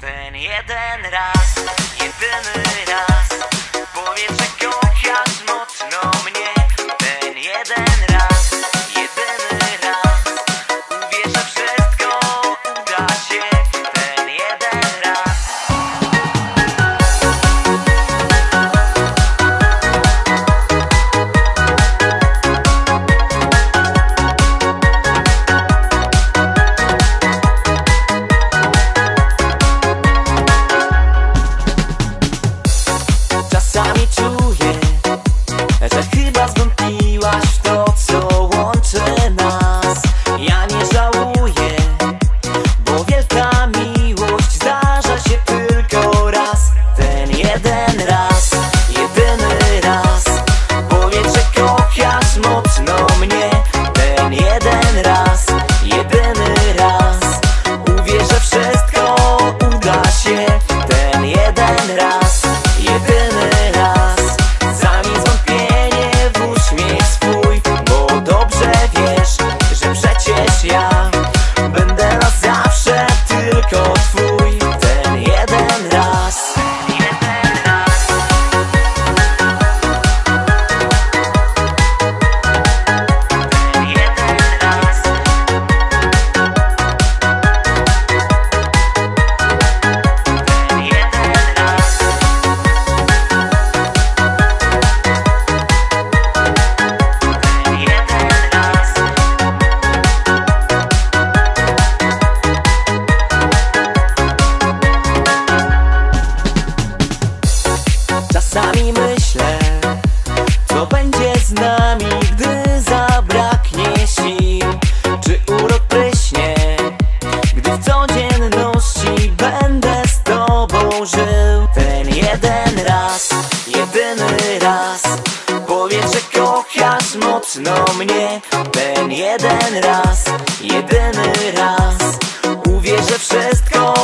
Ten jeden raz, jedyny raz Powiedz, że bitch raz Powiedz, że kochasz mocno mnie Ten jeden raz, jedyny raz. Uwierzę wszystko